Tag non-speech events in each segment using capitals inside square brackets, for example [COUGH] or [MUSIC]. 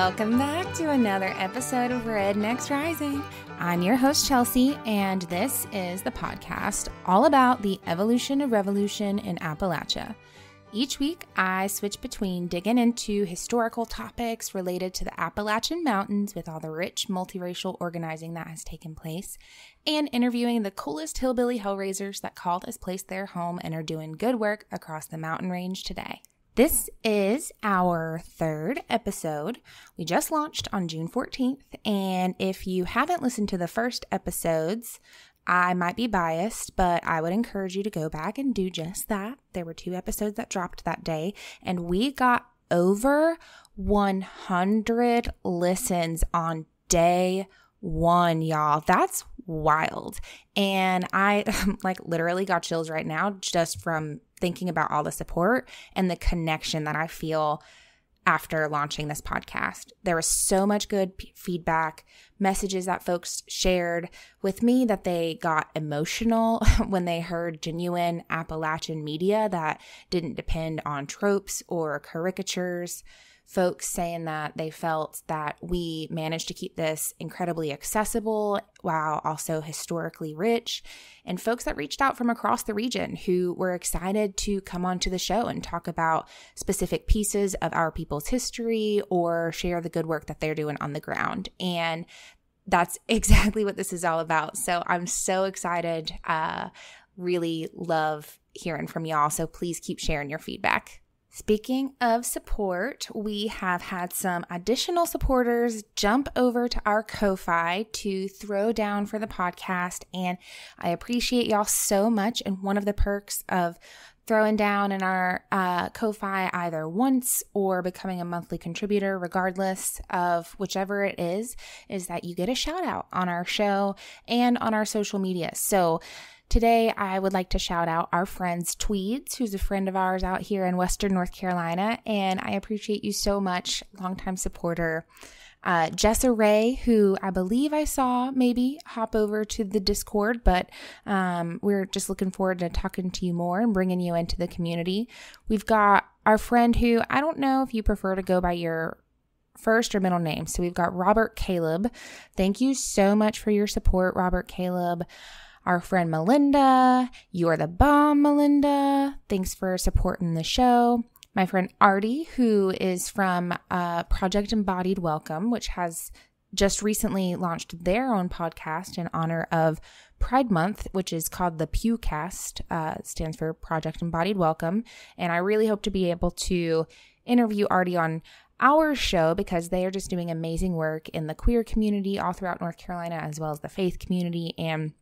Welcome back to another episode of Rednecks Rising. I'm your host, Chelsea, and this is the podcast all about the evolution of revolution in Appalachia. Each week, I switch between digging into historical topics related to the Appalachian Mountains with all the rich multiracial organizing that has taken place, and interviewing the coolest hillbilly hellraisers that called this place their home and are doing good work across the mountain range today. This is our third episode. We just launched on June 14th, and if you haven't listened to the first episodes, I might be biased, but I would encourage you to go back and do just that. There were two episodes that dropped that day, and we got over 100 listens on day one, y'all. That's wild. And I [LAUGHS] like literally got chills right now just from thinking about all the support and the connection that I feel after launching this podcast. There was so much good p- feedback, messages that folks shared with me that they got emotional [LAUGHS] when they heard genuine Appalachian media that didn't depend on tropes or caricatures folks saying that they felt that we managed to keep this incredibly accessible while also historically rich, and folks that reached out from across the region who were excited to come onto the show and talk about specific pieces of our people's history or share the good work that they're doing on the ground. And that's [LAUGHS] exactly what this is all about. So I'm so excited. Uh, really love hearing from y'all. So please keep sharing your feedback. Speaking of support, we have had some additional supporters jump over to our Ko-Fi to throw down for the podcast, and I appreciate y'all so much. And one of the perks of throwing down in our uh, Ko-Fi either once or becoming a monthly contributor, regardless of whichever it is, is that you get a shout out on our show and on our social media. So Today, I would like to shout out our friends Tweeds, who's a friend of ours out here in Western North Carolina, and I appreciate you so much, longtime supporter. Uh, Jessa Ray, who I believe I saw maybe hop over to the Discord, but um, we're just looking forward to talking to you more and bringing you into the community. We've got our friend who I don't know if you prefer to go by your first or middle name. So we've got Robert Caleb. Thank you so much for your support, Robert Caleb our friend Melinda. You're the bomb, Melinda. Thanks for supporting the show. My friend Artie, who is from uh, Project Embodied Welcome, which has just recently launched their own podcast in honor of Pride Month, which is called the Pewcast, uh, stands for Project Embodied Welcome. And I really hope to be able to interview Artie on our show because they are just doing amazing work in the queer community all throughout North Carolina, as well as the faith community. And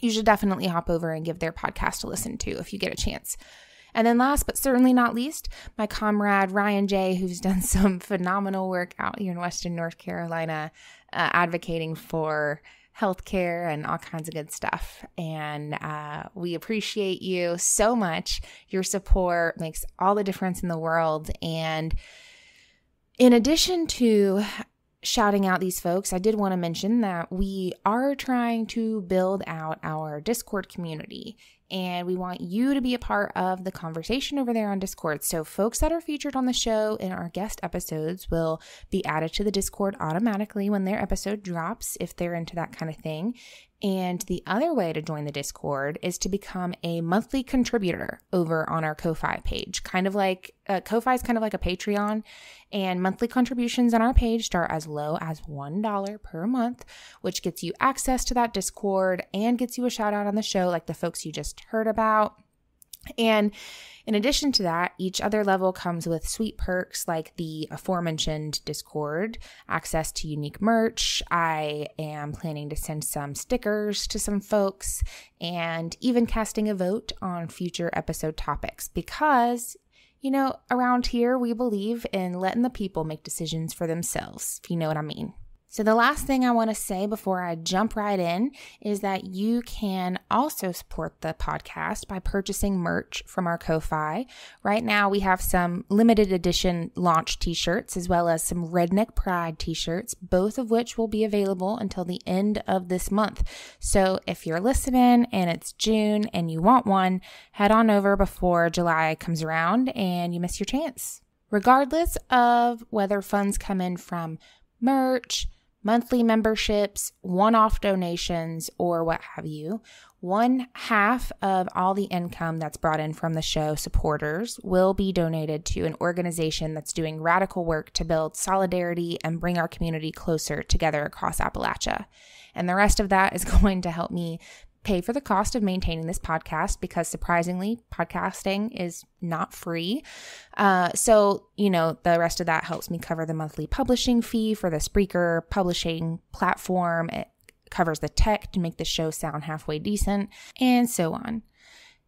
you should definitely hop over and give their podcast a listen to if you get a chance. And then, last but certainly not least, my comrade Ryan J., who's done [LAUGHS] some phenomenal work out here in Western North Carolina, uh, advocating for healthcare and all kinds of good stuff. And uh, we appreciate you so much. Your support makes all the difference in the world. And in addition to shouting out these folks, I did want to mention that we are trying to build out our Discord community and we want you to be a part of the conversation over there on Discord. So, folks that are featured on the show in our guest episodes will be added to the Discord automatically when their episode drops if they're into that kind of thing. And the other way to join the Discord is to become a monthly contributor over on our Ko-Fi page. Kind of like uh, Ko-Fi is kind of like a Patreon, and monthly contributions on our page start as low as $1 per month, which gets you access to that Discord and gets you a shout out on the show, like the folks you just heard about. And in addition to that, each other level comes with sweet perks like the aforementioned Discord, access to unique merch. I am planning to send some stickers to some folks and even casting a vote on future episode topics because you know, around here, we believe in letting the people make decisions for themselves, if you know what I mean. So, the last thing I want to say before I jump right in is that you can also support the podcast by purchasing merch from our Ko-Fi. Right now, we have some limited edition launch t shirts as well as some Redneck Pride t shirts, both of which will be available until the end of this month. So, if you're listening and it's June and you want one, head on over before July comes around and you miss your chance. regardless of whether funds come in from merch, monthly memberships, one off donations, or what have you. One half of all the income that's brought in from the show supporters will be donated to an organization that's doing radical work to build solidarity and bring our community closer together across Appalachia. And the rest of that is [LAUGHS] going to help me pay for the cost of maintaining this podcast because surprisingly, podcasting is not free. Uh, so, you know, the rest of that helps me cover the monthly publishing fee for the Spreaker publishing platform. It covers the tech to make the show sound halfway decent, and so on.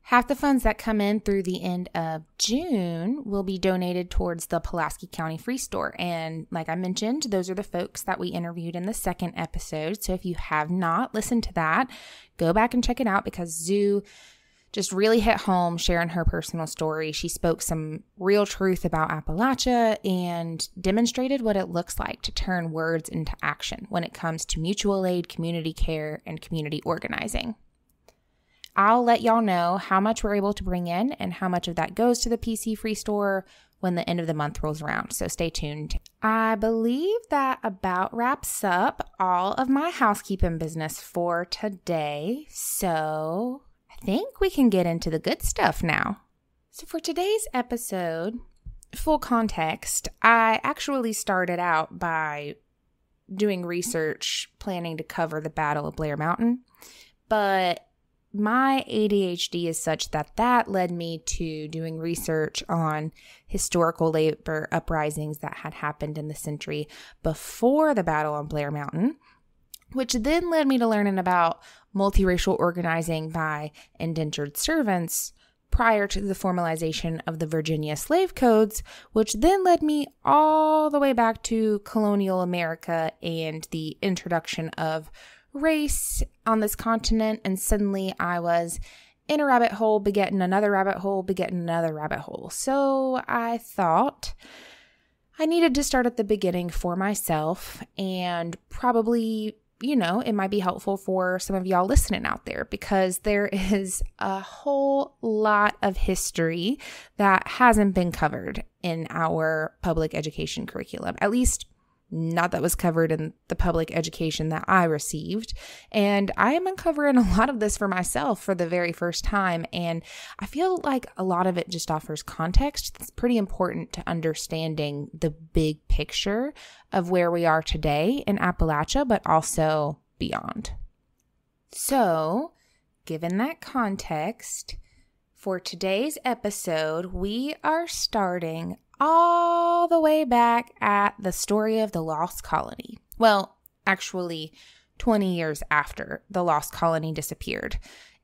Half the funds that come in through the end of June will be donated towards the Pulaski County Free Store. And like I mentioned, those are the folks that we interviewed in the second episode. So if you have not listened to that, go back and check it out because Zoo just really hit home sharing her personal story. She spoke some real truth about Appalachia and demonstrated what it looks like to turn words into action when it comes to mutual aid, community care, and community organizing. I'll let y'all know how much we're able to bring in and how much of that goes to the PC Free Store when the end of the month rolls around. So stay tuned. I believe that about wraps up all of my housekeeping business for today. So I think we can get into the good stuff now. So for today's episode, full context, I actually started out by doing research planning to cover the Battle of Blair Mountain. But my ADHD is such that that led me to doing research on historical labor uprisings that had happened in the century before the battle on Blair Mountain, which then led me to learning about multiracial organizing by indentured servants prior to the formalization of the Virginia slave codes, which then led me all the way back to colonial America and the introduction of race on this continent, and suddenly I was in a rabbit hole, begetting another rabbit hole, begetting another rabbit hole. So I thought I needed to start at the beginning for myself and probably, you know, it might be helpful for some of y'all listening out there because there [LAUGHS] is a whole lot of history that hasn't been covered in our public education curriculum, at least not that was covered in the public education that I received. And I am uncovering [LAUGHS] a lot of this for myself for the very first time. And I feel like a lot of it just offers context that's pretty important to understanding the big picture of where we are today in Appalachia, but also beyond. So, given that context, for today's episode, we are starting all the way back at the story of the lost colony. Well, actually, 20 years after the lost colony disappeared.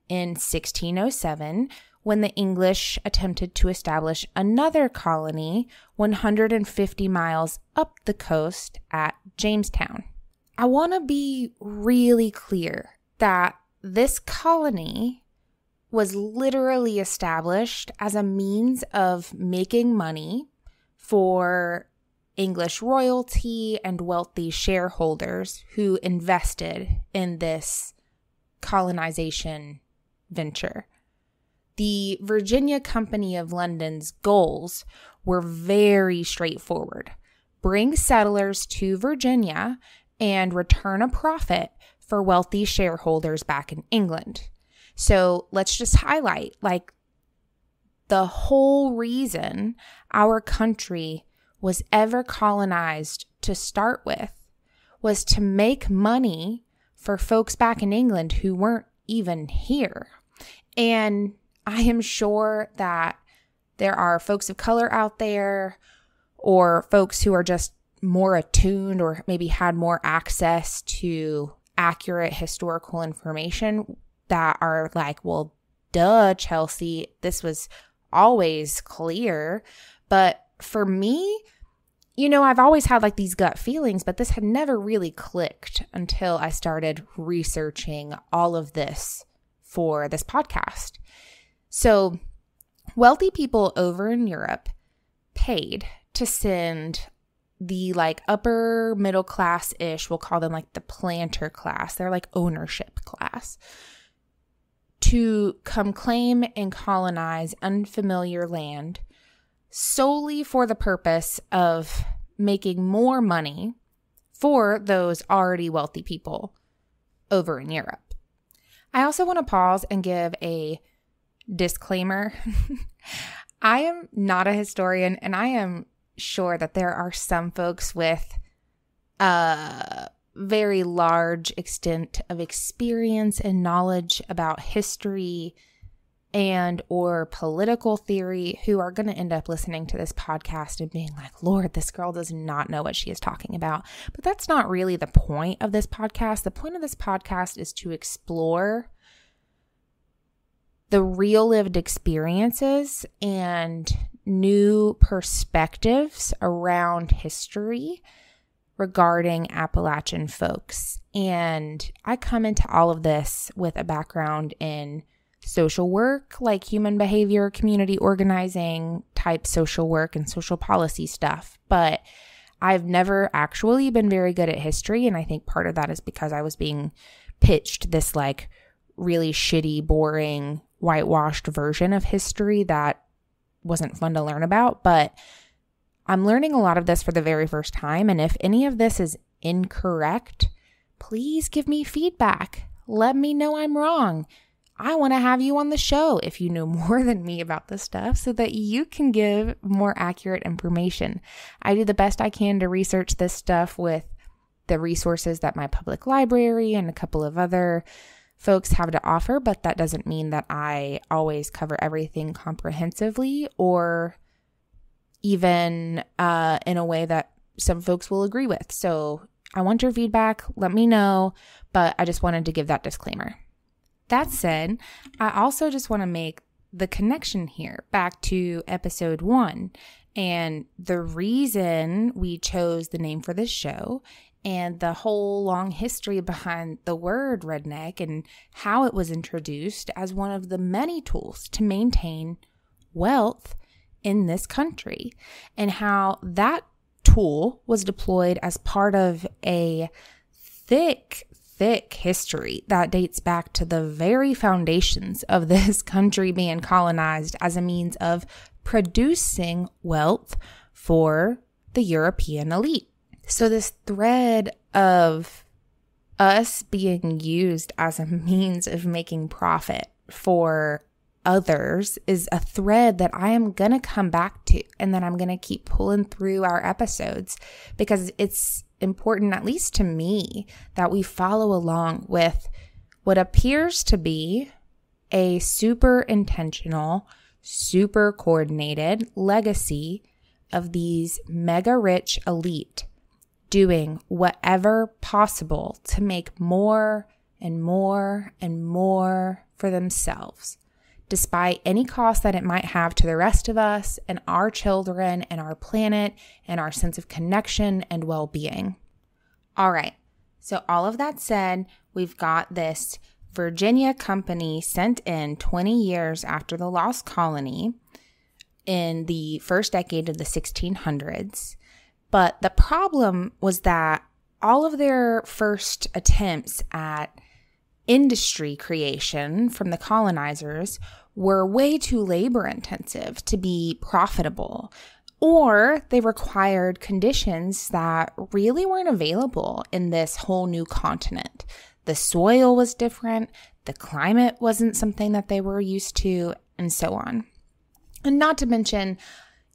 In 1607, when the English attempted to establish another colony 150 miles up the coast at Jamestown. I want to be really clear that this colony was literally established as a means of making money for English royalty and wealthy shareholders who invested in this colonization venture. The Virginia Company of London's goals were very straightforward bring settlers to Virginia and return a profit for wealthy shareholders back in England. So let's just highlight like the whole reason our country was ever colonized to start with was to make money for folks back in England who weren't even here. And I am sure that there are folks of color out there or folks who are just more attuned or maybe had more access to accurate historical information that are like, well, duh, Chelsea, this was always clear. But for me, you know, I've always had like these gut feelings, but this had never really clicked until I started researching all of this for this podcast. So, wealthy people over in Europe paid to send the like upper middle class ish, we'll call them like the planter class, they're like ownership class, to come claim and colonize unfamiliar land solely for the purpose of making more money for those already wealthy people over in Europe. I also want to pause and give a disclaimer. [LAUGHS] I am not a historian, and I am sure that there are some folks with a very large extent of experience and knowledge about history and or political theory who are going to end up listening to this podcast and being like lord this girl does not know what she is talking about. But that's not really the point of this podcast. The point of this podcast is to explore the real lived experiences and new perspectives around history regarding Appalachian folks. And I come into all of this with a background in social work, like human behavior, community organizing type social work, and social policy stuff. But I've never actually been very good at history. And I think part of that is because I was being pitched this like really shitty, boring, whitewashed version of history that wasn't fun to learn about. But I'm learning a lot of this for the very first time. And if any of this is incorrect, please give me feedback. Let me know I'm wrong. I want to have you on the show if you know [LAUGHS] more than me about this stuff so that you can give more accurate information. I do the best I can to research this stuff with the resources that my public library and a couple of other folks have to offer, but that doesn't mean that I always cover everything comprehensively or even uh, in a way that some folks will agree with. So I want your feedback. Let me know. But I just wanted to give that disclaimer. That said, I also just want to make the connection here back to episode one. And the reason we chose the name for this show and the whole long history behind the word redneck and how it was introduced as one of the many tools to maintain wealth in this country, and how that tool was deployed as part of a thick, thick history that dates back to the very foundations of [LAUGHS] this country being colonized as a means of producing wealth for the European elite. So, this thread of us being used as a [LAUGHS] means of making profit for others is a thread that I am going to come back to and that I'm going to keep pulling through our episodes because it's important, at least to me, that we follow along with what appears to be a super intentional, super coordinated legacy of these mega rich elite doing whatever possible to make more and more and more for themselves, despite any cost that it might have to the rest of us and our children and our planet and our sense of connection and well being. All right, so all of that said, we've got this Virginia company sent in 20 years after the lost colony in the first decade of the 1600s but the problem was that all of their first attempts at industry creation from the colonizers were way too labor intensive to be profitable, or they required conditions that really weren't available in this whole new continent. The soil was different, the climate wasn't something that they were used to, and so on. And not to mention,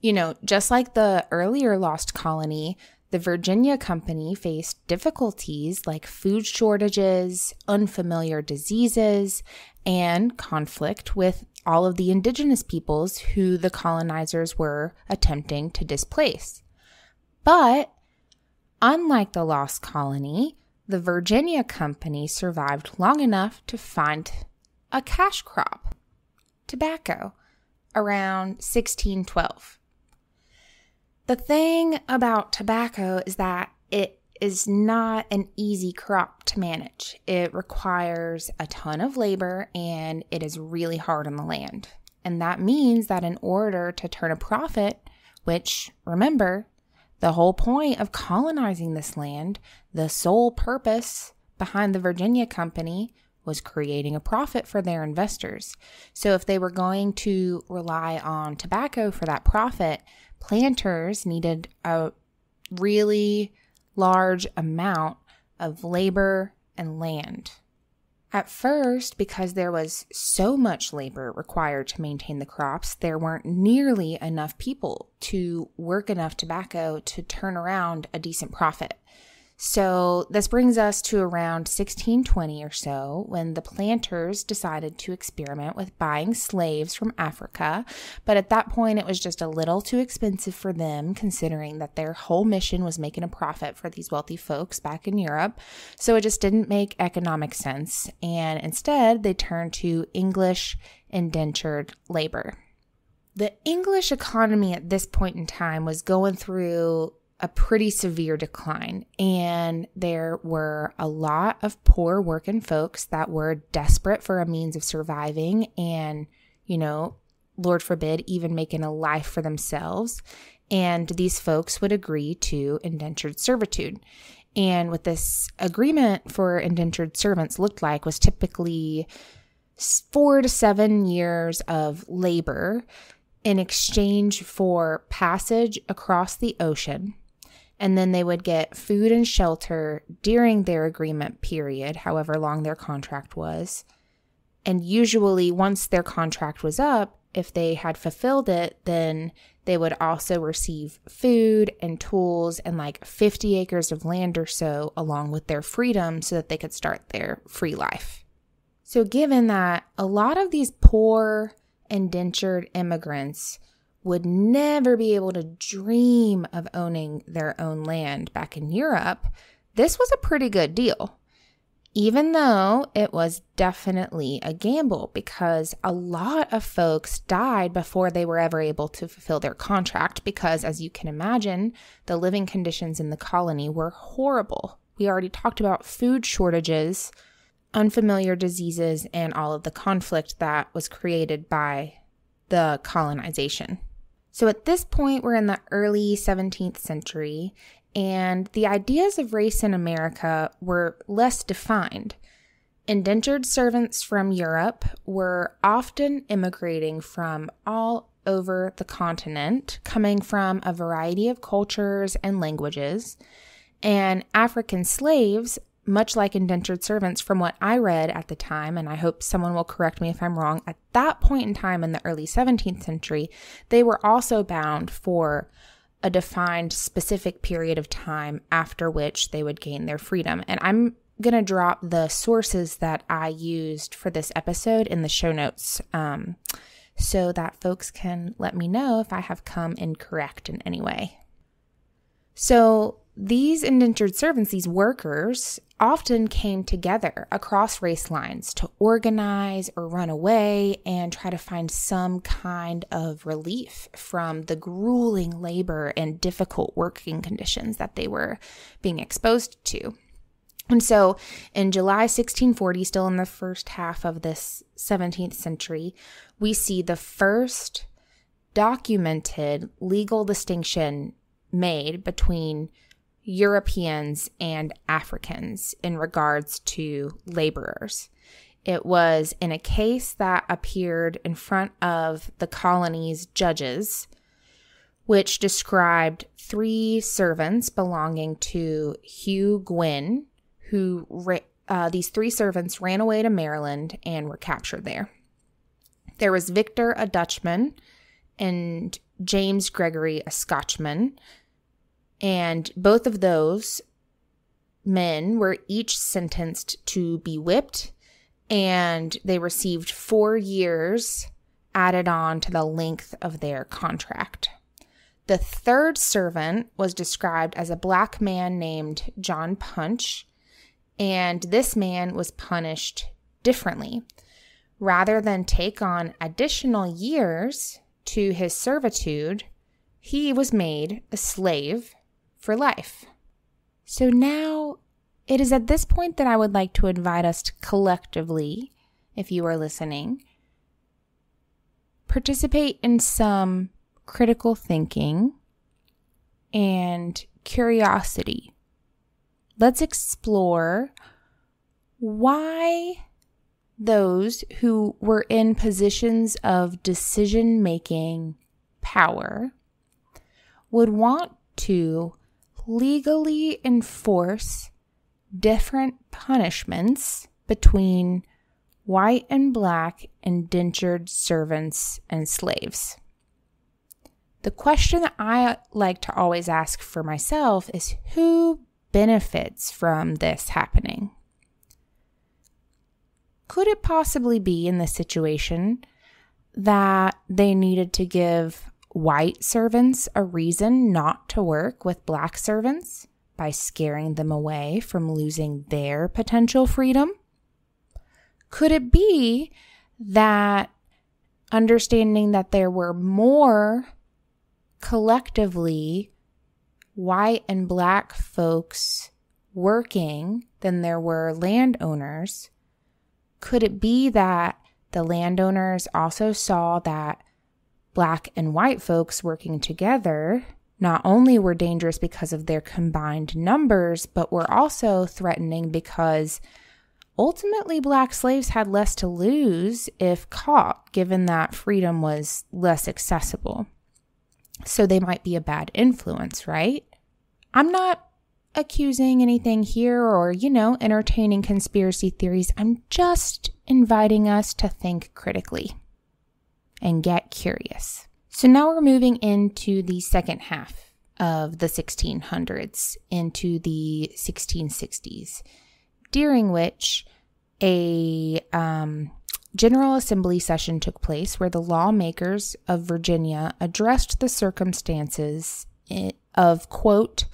you know, just like the earlier lost colony, the Virginia Company faced difficulties like food shortages, unfamiliar diseases, and conflict with all of the indigenous peoples who the colonizers were attempting to displace. But unlike the lost colony, the Virginia Company survived long enough to find a cash crop, tobacco, around 1612. The thing about tobacco is that it is not an easy crop to manage. It requires a ton of labor and it is really hard on the land. And that means that in order to turn a profit, which remember, the whole point of colonizing this land, the sole purpose behind the Virginia Company was creating a profit for their investors. So if they were going to rely on tobacco for that profit, planters needed a really large amount of labor and land. At first, because there was so much labor required to maintain the crops, there weren't nearly enough people to work enough tobacco to turn around a decent profit. So, this brings us to around 1620 or so when the planters decided to experiment with buying slaves from Africa. But at that point, it was just a little too expensive for them, considering that their whole mission was making a profit for these wealthy folks back in Europe. So, it just didn't make economic sense. And instead, they turned to English indentured labor. The English economy at this point in time was going through a pretty severe decline. And there were a lot of poor working folks that were desperate for a means of surviving and, you know, Lord forbid, even making a life for themselves. And these folks would agree to indentured servitude. And what this agreement for indentured servants looked like was typically four to seven years of labor in exchange for passage across the ocean and then they would get food and shelter during their agreement period, however long their contract was. And usually, once their contract was up, if they had fulfilled it, then they would also receive food and tools and like 50 acres of land or so, along with their freedom, so that they could start their free life. So, given that a lot of these poor indentured immigrants would never be able to dream of owning their own land back in Europe, this was a pretty good deal. Even though it was definitely a gamble because a lot of folks died before they were ever able to fulfill their contract, because as you can imagine, the living conditions in the colony were horrible. We already talked about food shortages, unfamiliar diseases, and all of the conflict that was created by the colonization. So at this point, we're in the early 17th century, and the ideas of race in America were less defined. Indentured servants from Europe were often immigrating from all over the continent, coming from a variety of cultures and languages. And African slaves much like indentured servants, from what I read at the time, and I hope someone will correct me if I'm wrong, at that point in time in the early 17th century, they were also bound for a defined specific period of time after which they would gain their freedom. And I'm going to drop the sources that I used for this episode in the show notes um, so that folks can let me know if I have come incorrect in any way. So, these indentured servants, these workers, often came together across race lines to organize or run away and try to find some kind of relief from the grueling labor and difficult working conditions that they were being exposed to. And so in July 1640, still in the first half of this 17th century, we see the first documented legal distinction made between Europeans and Africans in regards to laborers. It was in a case that appeared in front of the colony's judges, which described three servants belonging to Hugh Gwyn, who uh, these three servants ran away to Maryland and were captured there. There was Victor, a Dutchman, and James Gregory, a Scotchman, and both of those men were each sentenced to be whipped, and they received four years added on to the length of their contract. The third servant was described as a black man named John Punch, and this man was punished differently. Rather than take on additional years to his servitude, he was made a slave for life. So now it is at this point that I would like to invite us to collectively, if you are listening, participate in some critical thinking and curiosity. Let's explore why those who were in positions of decision making power would want to legally enforce different punishments between white and black indentured servants and slaves. The question that I like to always ask for myself is who benefits from this happening? Could it possibly be in this situation that they needed to give white servants a reason not to work with black servants by scaring them away from losing their potential freedom? Could it be that understanding that there were more collectively white and black folks working than there were landowners, could it be that the landowners also saw that black and white folks working together not only were dangerous because of their combined numbers, but were also threatening because ultimately black slaves had less to lose if caught, given that freedom was less accessible. So they might be a bad influence, right? I'm not accusing anything here or, you know, entertaining conspiracy theories. I'm just inviting us to think critically and get curious. So now we're moving into the second half of the 1600s into the 1660s, during which a um, General Assembly session took place where the lawmakers of Virginia addressed the circumstances of, quote,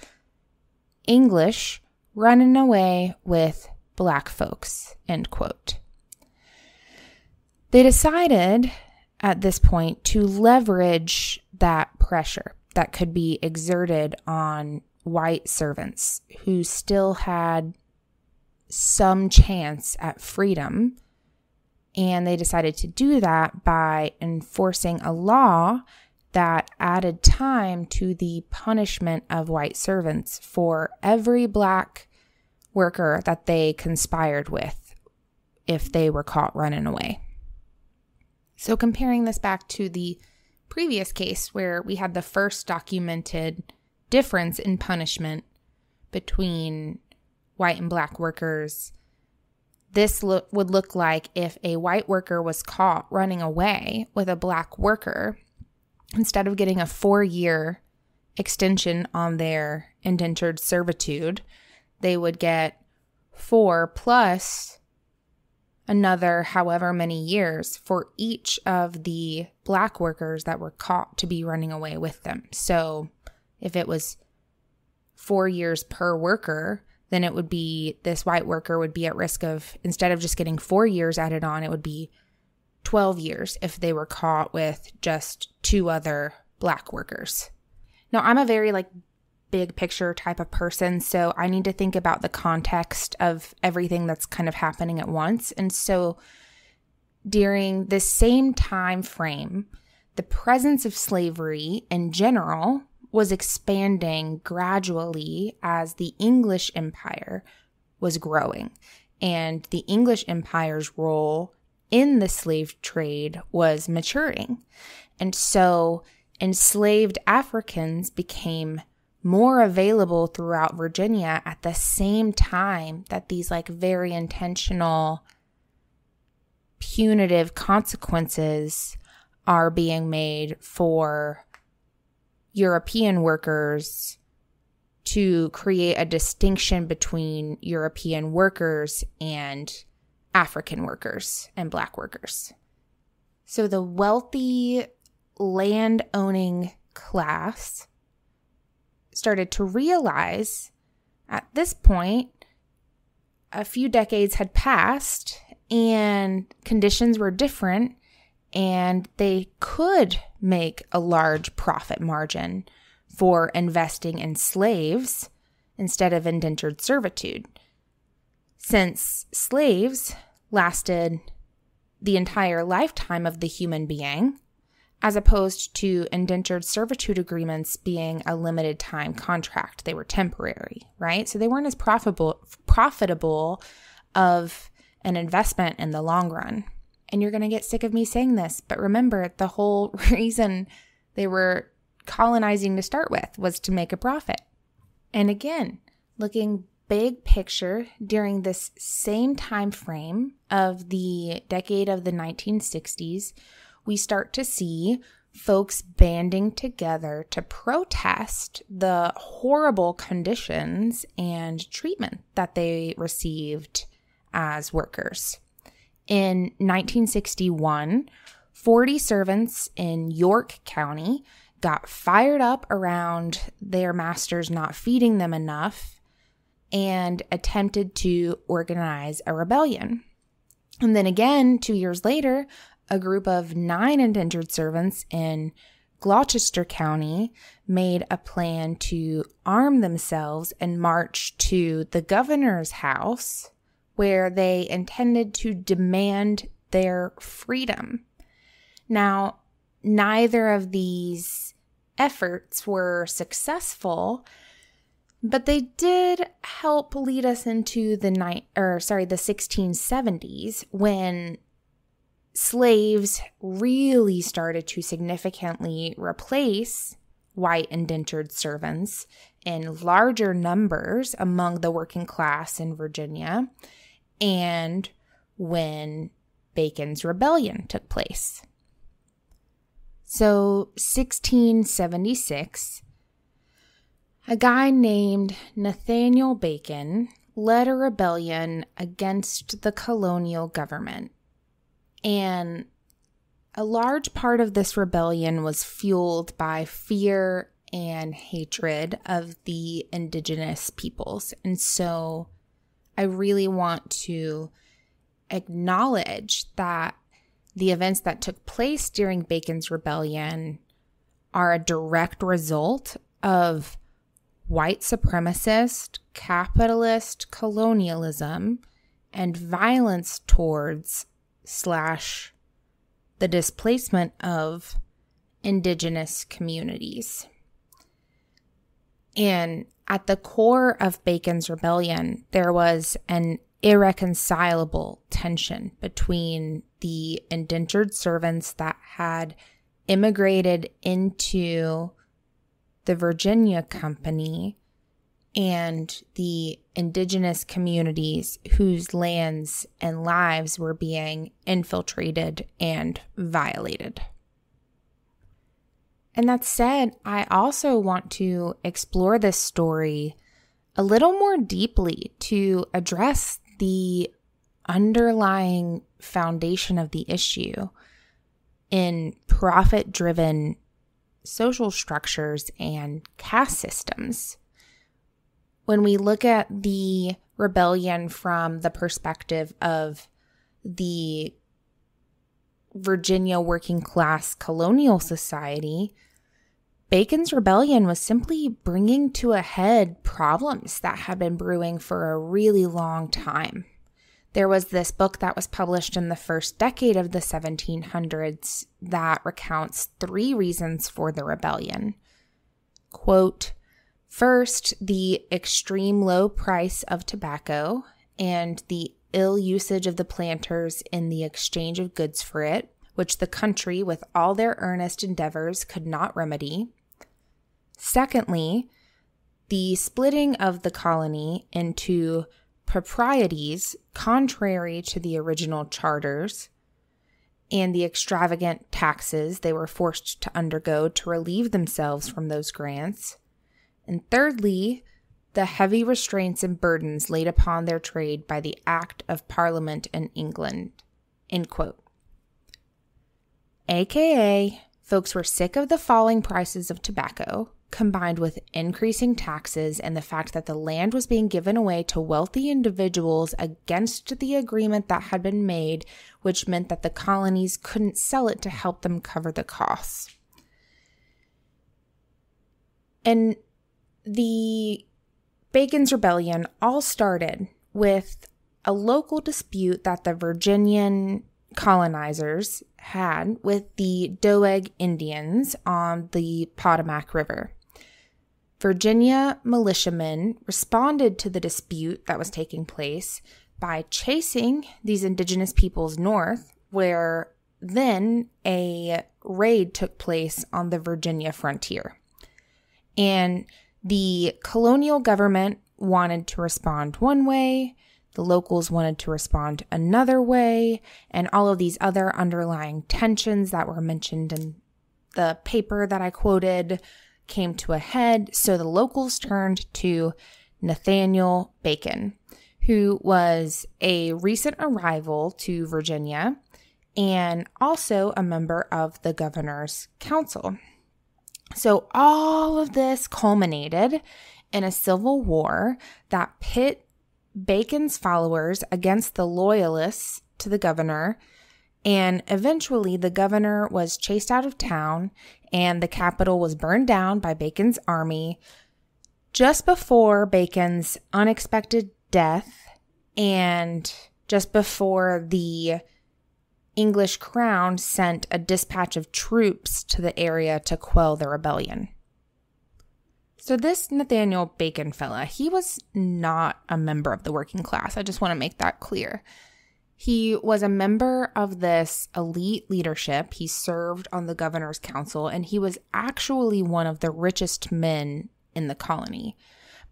English running away with black folks, end quote. They decided at this point to leverage that pressure that could be exerted on white servants who still had some chance at freedom. And they decided to do that by enforcing a law that added time to the punishment of white servants for every black worker that they conspired with if they were caught running away. So, comparing this back to the previous case where we had the first documented difference in punishment between white and black workers, this look, would look like if a white worker was caught running away with a black worker, instead of getting a four year extension on their indentured servitude, they would get four plus another however many years for each of the black workers that were caught to be running away with them. So if it was four years per worker, then it would be this white worker would be at risk of, instead of just getting four years added on, it would be 12 years if they were caught with just two other black workers. Now, I'm a very like big picture type of person, so I need to think about the context of everything that's kind of happening at once. And so during this same time frame, the presence of slavery in general was expanding gradually as the English empire was growing. And the English empire's role in the slave trade was maturing. And so enslaved Africans became more available throughout Virginia at the same time that these like very intentional punitive consequences are being made for European workers to create a distinction between European workers and African workers and black workers. So the wealthy land owning class started to realize at this point, a few decades had passed and conditions were different, and they could make a large profit margin for investing in slaves instead of indentured servitude. Since slaves lasted the entire lifetime of the human being, as opposed to indentured servitude agreements being a limited time contract. They were temporary, right? So they weren't as profitable profitable of an investment in the long run. And you're going to get sick of me saying this, but remember the whole [LAUGHS] reason they were colonizing to start with was to make a profit. And again, looking big picture during this same time frame of the decade of the 1960s, we start to see folks banding together to protest the horrible conditions and treatment that they received as workers. In 1961, 40 servants in York County got fired up around their masters not feeding them enough and attempted to organize a rebellion. And then again, two years later, a group of nine indentured servants in Gloucester County made a plan to arm themselves and march to the governor's house where they intended to demand their freedom. Now, neither of these efforts were successful, but they did help lead us into the night or sorry, the 1670s when slaves really started to significantly replace white indentured servants in larger numbers among the working class in Virginia and when Bacon's Rebellion took place. So, 1676, a guy named Nathaniel Bacon led a rebellion against the colonial government. And a large part of this rebellion was fueled by fear and hatred of the indigenous peoples. And so I really want to acknowledge that the events that took place during Bacon's rebellion are a direct result of white supremacist, capitalist colonialism and violence towards slash the displacement of indigenous communities. And at the core of Bacon's rebellion, there was an irreconcilable tension between the indentured servants that had immigrated into the Virginia Company and the indigenous communities whose lands and lives were being infiltrated and violated. And that said, I also want to explore this story a little more deeply to address the underlying foundation of the issue in profit driven social structures and caste systems. When we look at the rebellion from the perspective of the Virginia working class colonial society, Bacon's rebellion was simply bringing to a head problems that had been brewing for a really long time. There was this book that was published in the first decade of the 1700s that recounts three reasons for the rebellion. Quote, First, the extreme low price of tobacco and the ill usage of the planters in the exchange of goods for it, which the country, with all their earnest endeavors, could not remedy. Secondly, the splitting of the colony into proprieties contrary to the original charters and the extravagant taxes they were forced to undergo to relieve themselves from those grants. And thirdly, the heavy restraints and burdens laid upon their trade by the Act of Parliament in England. End quote. AKA, folks were sick of the falling prices of tobacco, combined with increasing taxes and the fact that the land was being given away to wealthy individuals against the agreement that had been made, which meant that the colonies couldn't sell it to help them cover the costs. And the Bacon's Rebellion all started with a local dispute that the Virginian colonizers had with the Doeg Indians on the Potomac River. Virginia militiamen responded to the dispute that was taking place by chasing these indigenous peoples north, where then a raid took place on the Virginia frontier. And the colonial government wanted to respond one way, the locals wanted to respond another way, and all of these other underlying tensions that were mentioned in the paper that I quoted came to a head. So the locals turned to Nathaniel Bacon, who was a recent arrival to Virginia and also a member of the governor's council. So all of this culminated in a civil war that pit Bacon's followers against the loyalists to the governor. And eventually, the governor was chased out of town and the capital was burned down by Bacon's army just before Bacon's unexpected death and just before the English crown sent a dispatch of troops to the area to quell the rebellion. So, this Nathaniel Bacon fella, he was not a member of the working class. I just want to make that clear. He was a member of this elite leadership. He served on the governor's council, and he was actually one of the richest men in the colony.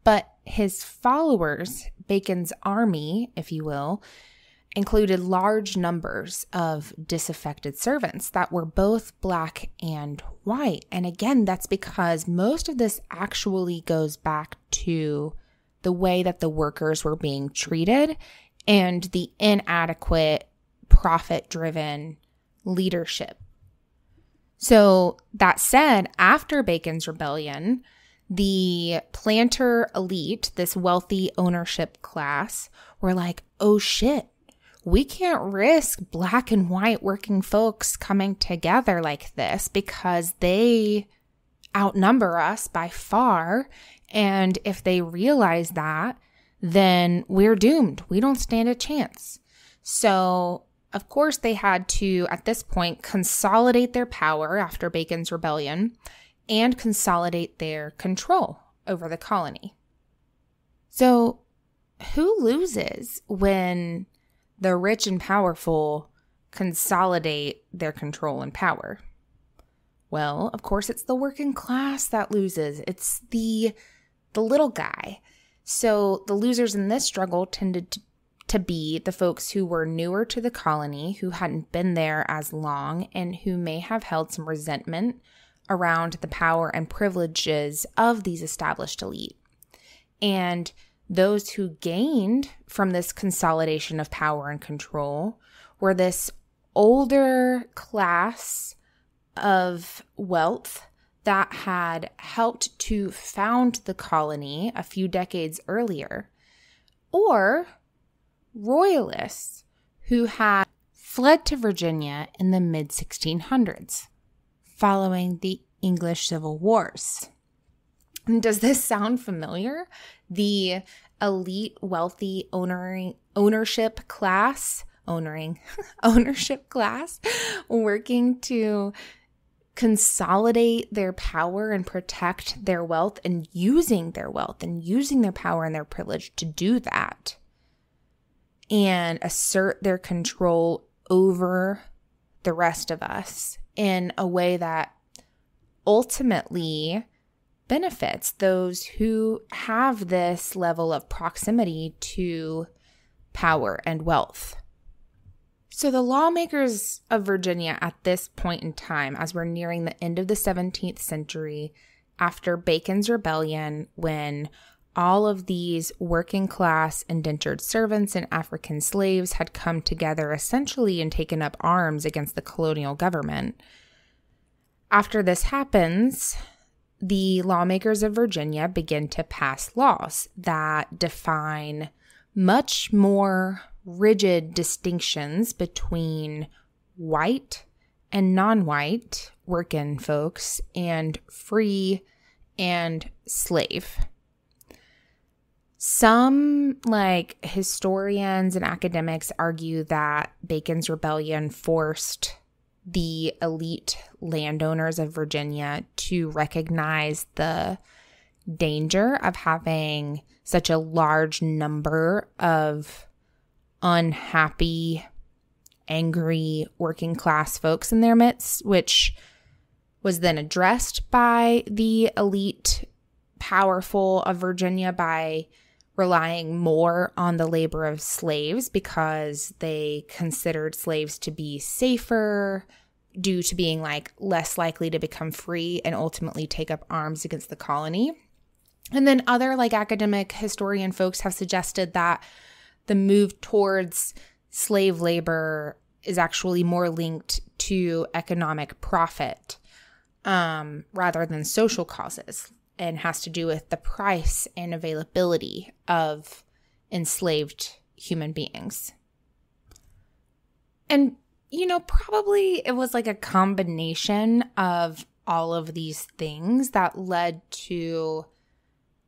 But his followers, Bacon's army, if you will, included large numbers of disaffected servants that were both black and white. And again, that's because most of this actually goes back to the way that the workers were being treated and the inadequate profit driven leadership. So, that said, after Bacon's rebellion, the planter elite, this wealthy ownership class, were like, oh shit, we can't risk black and white working folks coming together like this because they outnumber us by far. And if they realize that, then we're doomed. We don't stand a chance. So, of course, they had to, at this point, consolidate their power after Bacon's rebellion and consolidate their control over the colony. So, who loses when the rich and powerful consolidate their control and power. Well, of course, it's the working class that loses. It's the the little guy. So the losers in this struggle tended to, to be the folks who were newer to the colony, who hadn't been there as long, and who may have held some resentment around the power and privileges of these established elite. And those who gained from this consolidation of power and control were this older class of wealth that had helped to found the colony a few decades earlier, or royalists who had fled to Virginia in the mid 1600s following the English Civil Wars. Does this sound familiar? The elite, wealthy owner, ownership class, owning, [LAUGHS] ownership class, working to consolidate their power and protect their wealth and using their wealth and using their power and their privilege to do that and assert their control over the rest of us in a way that ultimately benefits those who have this level of proximity to power and wealth. So, the lawmakers of Virginia at this point in time, as we're nearing the end of the 17th century, after Bacon's Rebellion, when all of these working class indentured servants and African slaves had come together essentially and taken up arms against the colonial government. After this happens, the lawmakers of Virginia begin to pass laws that define much more rigid distinctions between white and non white working folks and free and slave. Some, like historians and academics, argue that Bacon's rebellion forced the elite landowners of Virginia to recognize the danger of having such a large number of unhappy, angry working class folks in their midst, which was then addressed by the elite powerful of Virginia by relying more on the labor of slaves because they considered slaves to be safer due to being like less likely to become free and ultimately take up arms against the colony. And then other like academic historian folks have suggested that the move towards slave labor is actually more linked to economic profit um, rather than social causes and has to do with the price and availability of enslaved human beings. And, you know, probably it was like a combination of all of these things that led to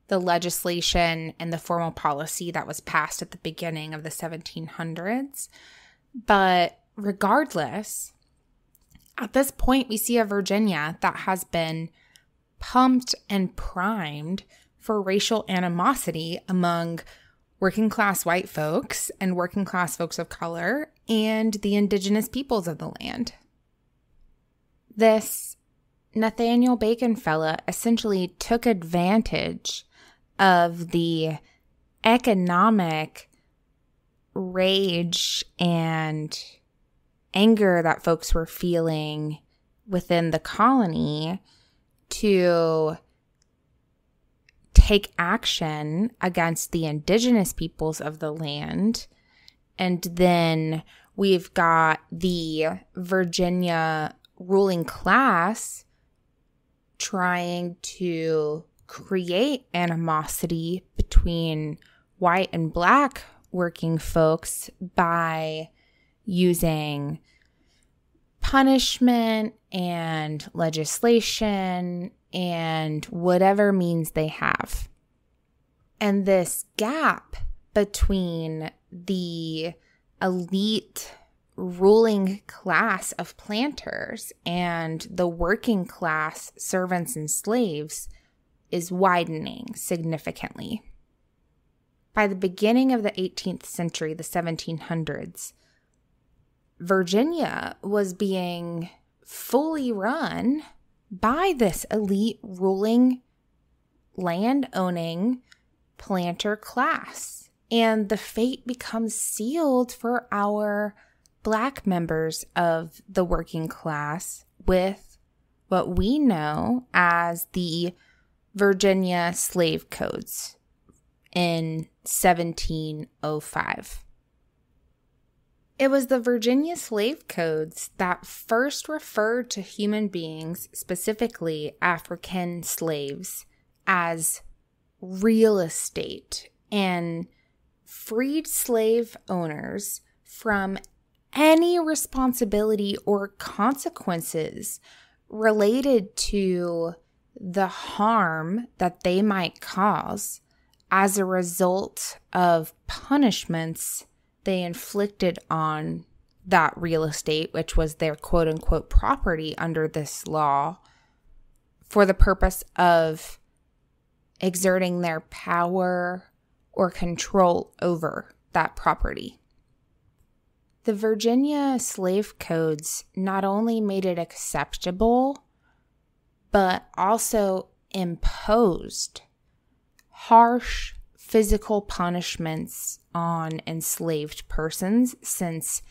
the legislation and the formal policy that was passed at the beginning of the 1700s. But regardless, at this point, we see a Virginia that has been pumped and primed for racial animosity among working class white folks and working class folks of color and the indigenous peoples of the land. This Nathaniel Bacon fella essentially took advantage of the economic rage and anger that folks were feeling within the colony to take action against the indigenous peoples of the land. And then we've got the Virginia ruling class trying to create animosity between white and black working folks by using punishment and legislation and whatever means they have. And this gap between the elite ruling class of planters and the working class servants and slaves is widening significantly. By the beginning of the 18th century, the 1700s, Virginia was being fully run by this elite ruling, land owning planter class. And the fate becomes sealed for our Black members of the working class with what we know as the Virginia slave codes in 1705. It was the Virginia slave codes that first referred to human beings, specifically African slaves, as real estate and freed slave owners from any responsibility or consequences related to the harm that they might cause as a result of punishments they inflicted on that real estate, which was their quote unquote property under this law, for the purpose of exerting their power or control over that property. The Virginia slave codes not only made it acceptable but also imposed harsh physical punishments on enslaved persons since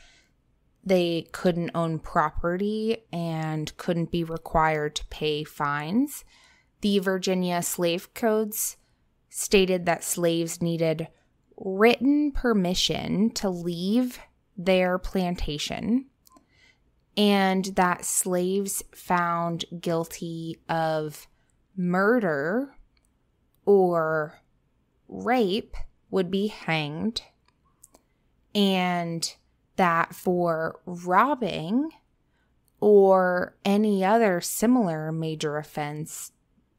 they couldn't own property and couldn't be required to pay fines. The Virginia slave codes stated that slaves needed written permission to leave their plantation and that slaves found guilty of murder or rape would be hanged, and that for robbing or any other similar major offense,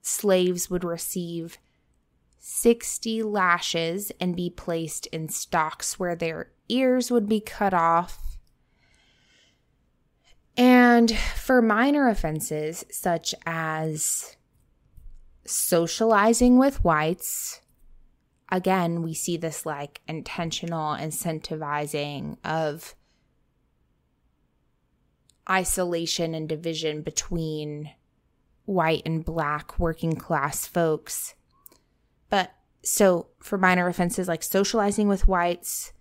slaves would receive 60 lashes and be placed in stocks where their ears would be cut off. And for minor offenses such as socializing with whites, again, we see this like intentional incentivizing of isolation and division between white and black working class folks. But so for minor offenses like socializing with whites,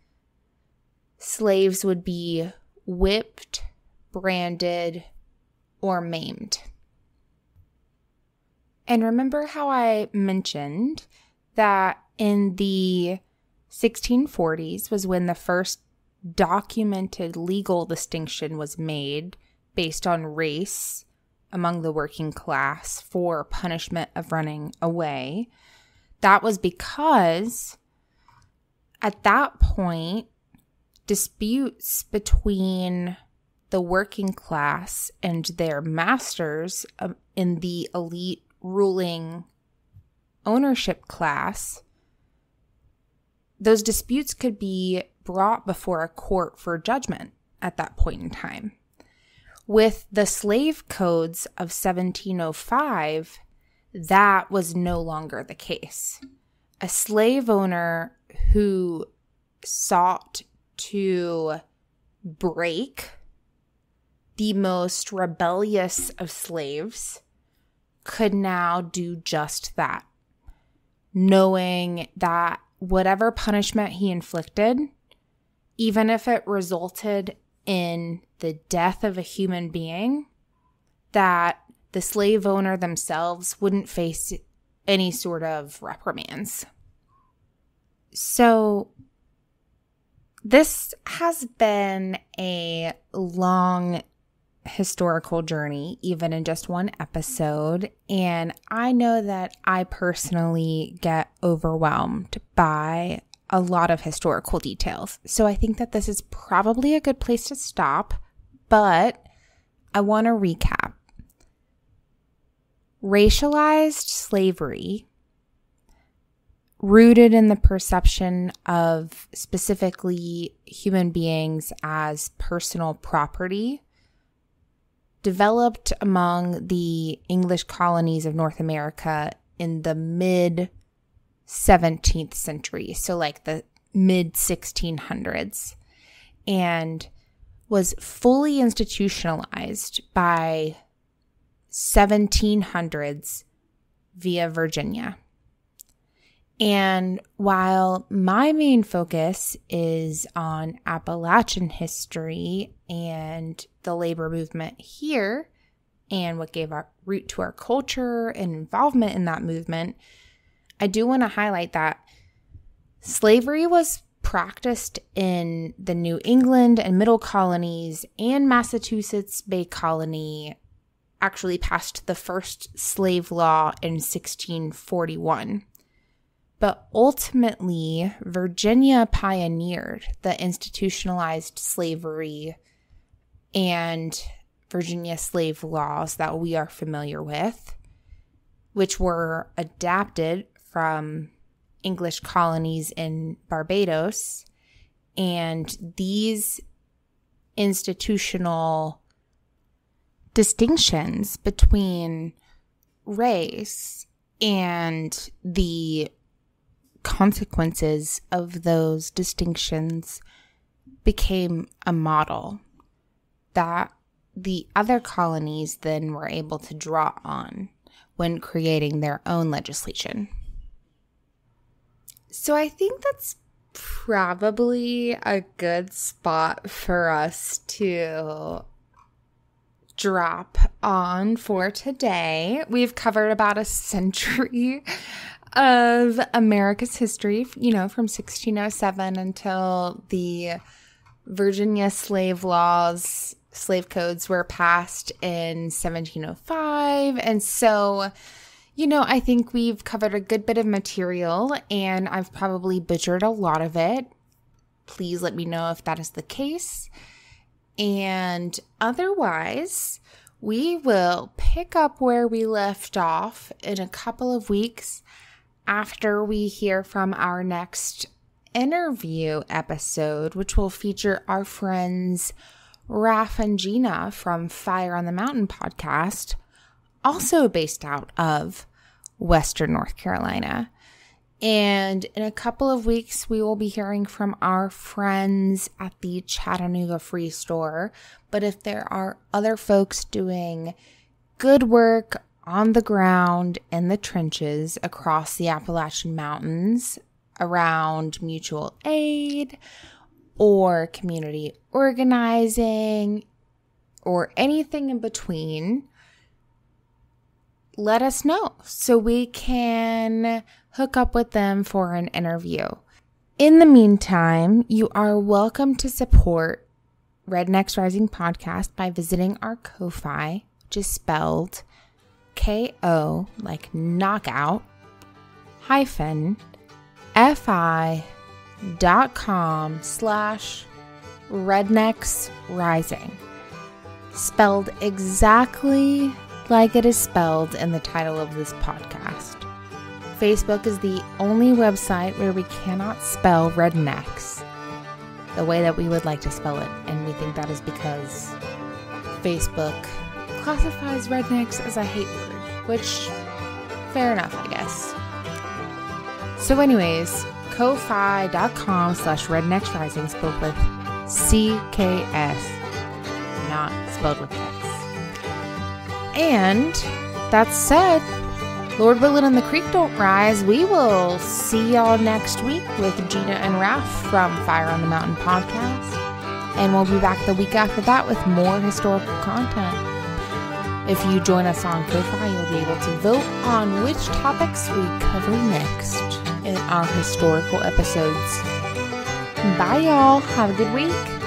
slaves would be whipped, branded, or maimed. And remember how I mentioned that in the 1640s was when the first documented legal distinction was made based on race among the working class for punishment of running away. That was because at that point, disputes between the working class and their masters um, in the elite ruling ownership class, those disputes could be brought before a court for judgment at that point in time. With the slave codes of 1705, that was no longer the case. A slave owner who sought to break the most rebellious of slaves could now do just that, knowing that whatever punishment he inflicted, even if it resulted in the death of a human being, that the slave owner themselves wouldn't face any sort of reprimands. So, this has been a long historical journey, even in just one episode. And I know that I personally get overwhelmed by a lot of historical details. So I think that this is probably a good place to stop. But I want to recap. Racialized slavery rooted in the perception of specifically human beings as personal property, developed among the English colonies of North America in the mid 17th century, so like the mid 1600s, and was fully institutionalized by 1700s via Virginia. And while my main focus is on Appalachian history and the labor movement here and what gave our root to our culture and involvement in that movement, I do want to highlight that slavery was practiced in the New England and Middle colonies and Massachusetts Bay Colony actually passed the first slave law in 1641. But ultimately, Virginia pioneered the institutionalized slavery and Virginia slave laws that we are familiar with, which were adapted from English colonies in Barbados. And these institutional distinctions between race and the consequences of those distinctions became a model that the other colonies then were able to draw on when creating their own legislation. So I think that's probably a good spot for us to drop on for today. We've covered about a century of America's history, you know, from 1607 until the Virginia slave laws, slave codes were passed in 1705. And so, you know, I think we've covered a good bit of material and I've probably butchered a lot of it. Please let me know if that is the case. And otherwise, we will pick up where we left off in a couple of weeks after we hear from our next interview episode, which will feature our friends Raf and Gina from Fire on the Mountain podcast, also based out of Western North Carolina. And in a couple of weeks, we will be hearing from our friends at the Chattanooga Free Store. But if there are other folks doing good work on the ground in the trenches across the Appalachian Mountains around mutual aid or community organizing or anything in between, let us know so we can hook up with them for an interview. In the meantime, you are welcome to support Rednecks Rising podcast by visiting our Ko-Fi, which is spelled K-O, like knockout, hyphen, F-I dot com slash rednecks rising. Spelled exactly like it is spelled in the title of this podcast. Facebook is the only website where we cannot spell rednecks the way that we would like to spell it, and we think that is because Facebook classifies rednecks as a hate word, which, fair enough, I guess. So, anyways, ko-fi.com slash rednecks rising spelled with C-K-S, not spelled with X. And that said, Lord willing and the creek don't rise, we will see y'all next week with Gina and Raf from Fire on the Mountain podcast. And we'll be back the week after that with more historical content. If you join us on Ko-Fi, you'll be able to vote on which topics we cover next in our historical episodes. Bye, y'all. Have a good week.